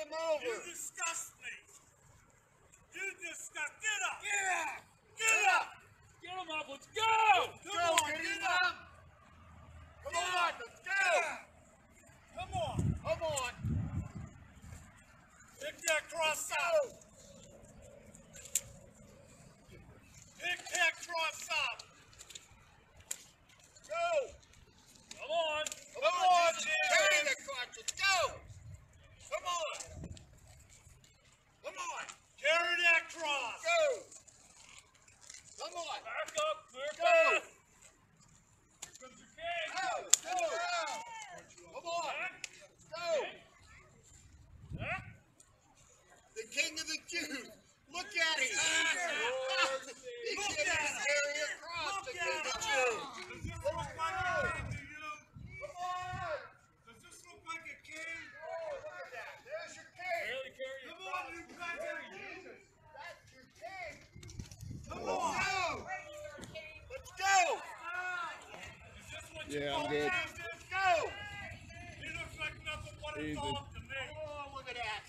him over. You disgust me. You disgust. Get up. Get up. Get up. Get him up. Let's go. Come Go, on. get Get him up. up. Come on, let's go. Come on. Come on. Pick that cross Go. up. Pick that cross up. Go. Come on. Come on, carry the crutch. Let's go. Come on. Come on. Carry that cross. Go. Come on. Back up. Clear Go. path. Here comes your king. Go. Go. Come on. Go. Huh? The king of the Jews. Look at him. he Look can't at him. carry a cross. Look The at king him. Jews. Does this look like a king to you? Come on. Does this look like a king? Oh, look at that. There's your king. Barely carry Come on, you peasant. Jesus. That's your king. Come Let's on. go. Let's go. Is this what you Yeah, I'm call good. Let's go. He looks like nothing but a Easy. dog to me. Oh, look at that.